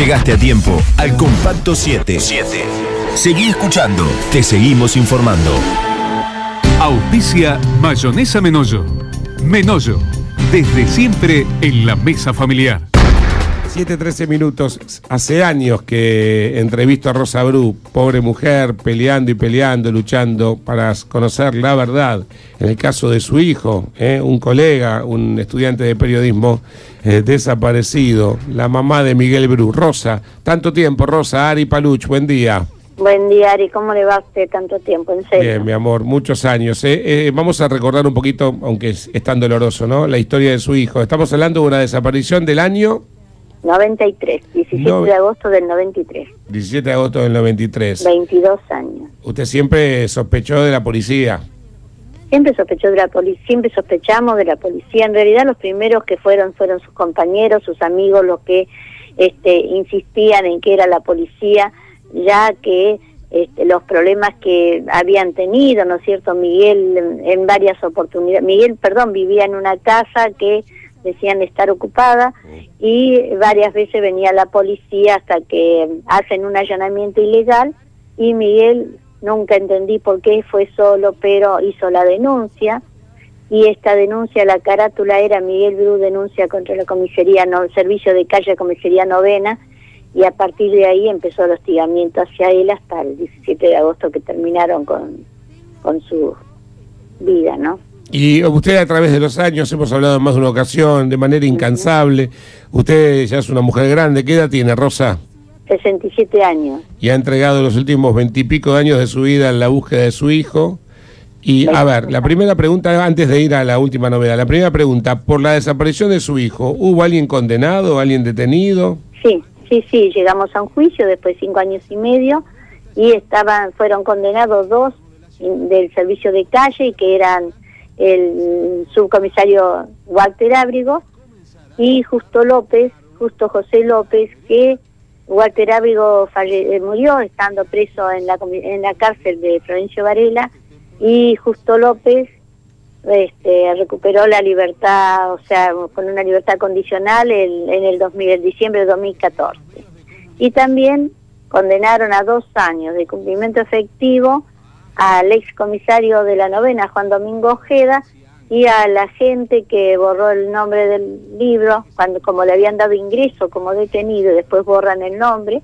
Llegaste a tiempo al compacto 7. 7. Seguí escuchando, te seguimos informando. Auspicia Mayonesa Menollo. Menollo, desde siempre en la mesa familiar. 7-13 minutos. Hace años que entrevisto a Rosa Bru, pobre mujer, peleando y peleando, luchando para conocer la verdad. En el caso de su hijo, ¿eh? un colega, un estudiante de periodismo eh, desaparecido, la mamá de Miguel Bru. Rosa, tanto tiempo, Rosa, Ari Paluch, buen día. Buen día, Ari. ¿Cómo le va a usted tanto tiempo? En serio. Bien, mi amor, muchos años. ¿eh? vamos a recordar un poquito, aunque es, es tan doloroso, ¿no? La historia de su hijo. Estamos hablando de una desaparición del año 93, 17 de agosto del 93. 17 de agosto del 93. 22 años. ¿Usted siempre sospechó de la policía? Siempre sospechó de la policía, siempre sospechamos de la policía. En realidad los primeros que fueron fueron sus compañeros, sus amigos, los que este, insistían en que era la policía, ya que este, los problemas que habían tenido, ¿no es cierto? Miguel en, varias oportunidades, Miguel, perdón, vivía en una casa que decían estar ocupada y varias veces venía la policía hasta que hacen un allanamiento ilegal y Miguel nunca entendí por qué fue solo, pero hizo la denuncia y esta denuncia, la carátula era Miguel Bru denuncia contra la comisaría, no, el servicio de calle comisaría novena y a partir de ahí empezó el hostigamiento hacia él hasta el 17 de agosto que terminaron con, con su vida, ¿no? Y usted a través de los años, hemos hablado en más de una ocasión, de manera incansable, usted ya es una mujer grande, ¿qué edad tiene, Rosa? 67 años. Y ha entregado los últimos veintipico años de su vida en la búsqueda de su hijo. Y a ver, la primera pregunta, antes de ir a la última novedad, la primera pregunta, por la desaparición de su hijo, ¿hubo alguien condenado, alguien detenido? Sí, sí, sí, llegamos a un juicio después de cinco años y medio y estaban, fueron condenados dos del servicio de calle que eran el subcomisario Walter Ábrigo y Justo López, Justo José López, que Walter Ábrigo eh, murió estando preso en la, en la cárcel de Florencio Varela y Justo López este, recuperó la libertad, o sea, con una libertad condicional en, en el, 2000, el diciembre de 2014. Y también condenaron a dos años de cumplimiento efectivo al ex comisario de la novena, Juan Domingo Ojeda, y a la gente que borró el nombre del libro, cuando como le habían dado ingreso como detenido y después borran el nombre,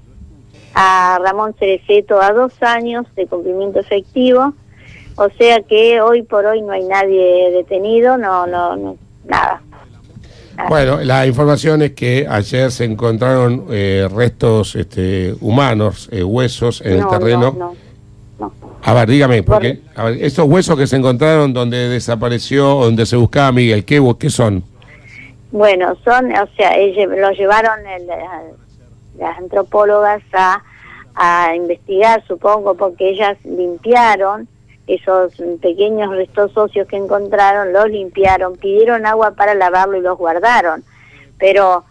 a Ramón Cereceto a dos años de cumplimiento efectivo, o sea que hoy por hoy no hay nadie detenido, no, no, no nada. Bueno, la información es que ayer se encontraron eh, restos este, humanos, eh, huesos en el terreno. A ver, dígame, porque estos huesos que se encontraron donde desapareció, donde se buscaba Miguel, ¿qué, qué son? Bueno, son, o sea, los llevaron las antropólogas a, a investigar, supongo, porque ellas limpiaron esos pequeños restos óseos que encontraron, los limpiaron, pidieron agua para lavarlo y los guardaron. Pero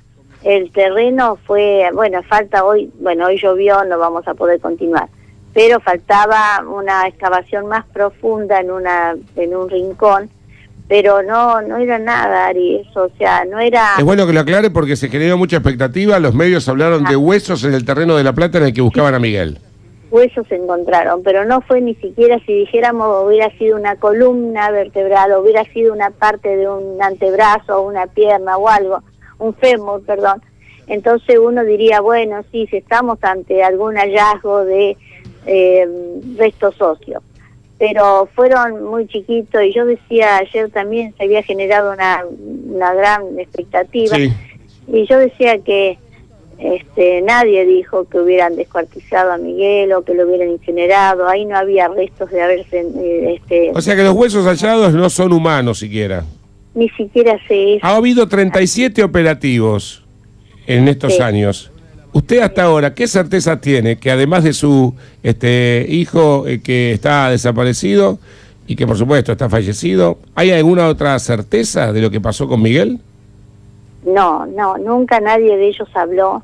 el terreno fue, bueno, falta hoy, bueno, hoy llovió, no vamos a poder continuar pero faltaba una excavación más profunda en una en un rincón pero no no era nada Ari eso o sea no era es bueno que lo aclare porque se generó mucha expectativa los medios hablaron de ah. huesos en el terreno de la plata en el que buscaban a Miguel huesos se encontraron pero no fue ni siquiera si dijéramos hubiera sido una columna vertebral hubiera sido una parte de un antebrazo o una pierna o algo un fémur perdón entonces uno diría bueno sí si estamos ante algún hallazgo de eh, restos socios. Pero fueron muy chiquitos y yo decía ayer también se había generado una, una gran expectativa y yo decía que este, nadie dijo que hubieran descuartizado a Miguel o que lo hubieran incinerado, ahí no había restos de haberse... Eh, este, o sea que los huesos hallados no son humanos siquiera. Ni siquiera se... Ha habido 37 operativos en estos años. Usted hasta ahora, ¿qué certeza tiene que además de su este, hijo eh, que está desaparecido y que por supuesto está fallecido, ¿hay alguna otra certeza de lo que pasó con Miguel? No, no, nunca nadie de ellos habló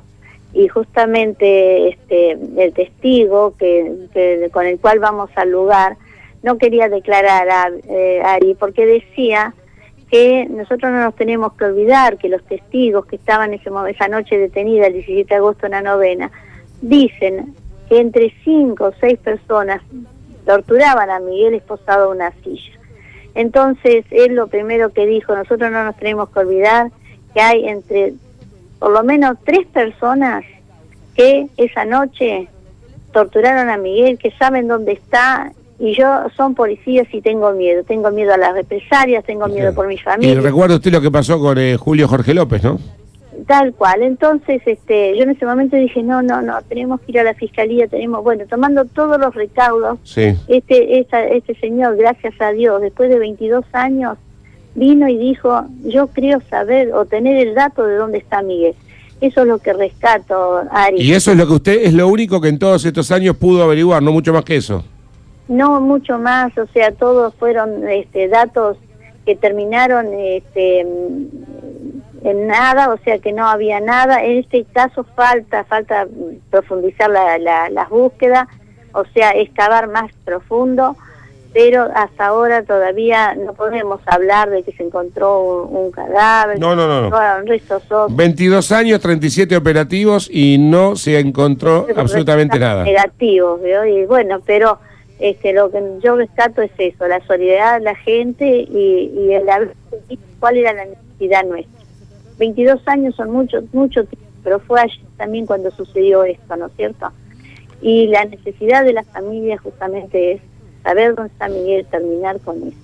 y justamente este, el testigo que, con el cual vamos al lugar no quería declarar a, eh, Ari porque decía que nosotros no nos tenemos que olvidar que los testigos que estaban esa noche detenida el 17 de agosto en la novena, dicen que entre cinco o seis personas torturaban a Miguel esposado a una silla. Entonces, él lo primero que dijo, nosotros no nos tenemos que olvidar que hay entre por lo menos tres personas que esa noche torturaron a Miguel, que saben dónde está, y yo son policías y tengo miedo. Tengo miedo a las represalias, tengo miedo por mi familia. Y recuerda usted lo que pasó con eh, Julio Jorge López, ¿no? Tal cual. Entonces, este, yo en ese momento dije, no, no, no, tenemos que ir a la fiscalía, tenemos, bueno, tomando todos los recaudos. Sí. Este, este señor, gracias a Dios, después de 22 años, vino y dijo, yo creo saber o tener el dato de dónde está Miguel. Eso es lo que rescato, Ari. Y eso es lo que usted, es lo único que en todos estos años pudo averiguar, no mucho más que eso. No mucho más, o sea, todos fueron este, datos que terminaron este, en nada, o sea que no había nada. En este caso falta, falta profundizar la, la, las búsquedas, o sea, excavar más profundo pero hasta ahora todavía no podemos hablar de que se encontró un, cadáver. No, no, no. no. 22 años, 37 operativos y no se encontró absolutamente nada. Negativos, y bueno, pero este, lo que yo rescato es eso, la solidaridad de la gente y, y el, cuál era la necesidad nuestra. 22 años son mucho, mucho tiempo, pero fue allí también cuando sucedió esto, ¿no es cierto? Y la necesidad de la familia justamente es saber dónde está Miguel, terminar con eso.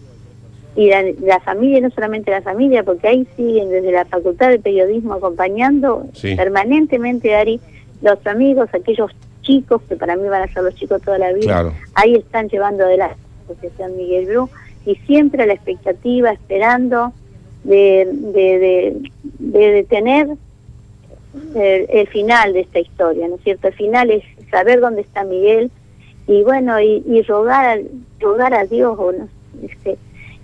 Y la, familia, no solamente la familia, porque ahí siguen desde la Facultad de Periodismo acompañando permanentemente, Ari, los amigos, aquellos chicos, que para mí van a ser los chicos toda la vida, ahí están llevando adelante la Asociación Miguel Bru, y siempre a la expectativa, esperando de, de, de, tener el, el, final de esta historia, ¿no es cierto? El final es saber dónde está Miguel, y bueno, y, rogar, rogar a Dios, o este,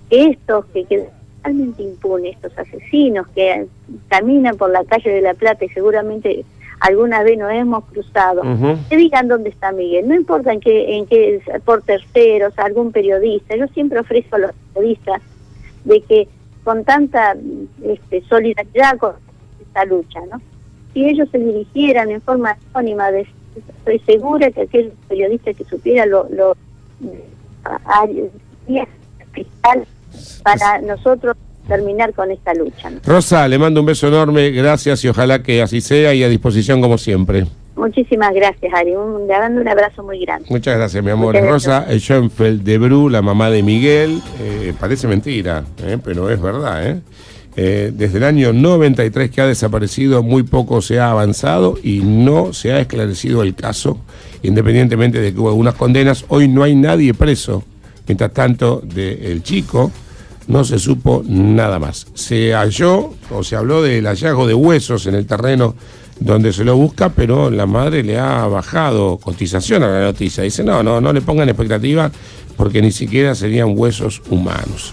que estos que quedan realmente impunes, estos asesinos que caminan por la calle de La Plata y seguramente alguna vez nos hemos cruzado, que digan dónde está Miguel, no importa en qué, en qué, por terceros, algún periodista, yo siempre ofrezco a los periodistas de que con tanta este, solidaridad con esta lucha, ¿no? Si ellos se dirigieran en forma anónima de estoy segura que aquel periodista que supiera lo, lo para nosotros terminar con esta lucha. Rosa, le mando un beso enorme, gracias y ojalá que así sea y a disposición como siempre. Muchísimas gracias, Ari. Un, le mando un abrazo muy grande. Muchas gracias, mi amor. Rosa Schoenfeld de Bru, la mamá de Miguel. Eh, parece mentira, eh, pero es verdad. ¿eh? Eh, desde el año 93 que ha desaparecido, muy poco se ha avanzado y no se ha esclarecido el caso, independientemente de que hubo algunas condenas. Hoy no hay nadie preso. Mientras tanto, del chico no se supo nada más. Se halló o se habló del hallazgo de huesos en el terreno donde se lo busca, pero la madre le ha bajado cotización a la noticia. Dice, no, no, no le pongan expectativa porque ni siquiera serían huesos humanos.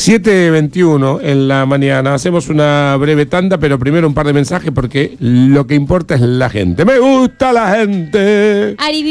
7.21 en la mañana. Hacemos una breve tanda, pero primero un par de mensajes porque lo que importa es la gente. Me gusta la gente. Ari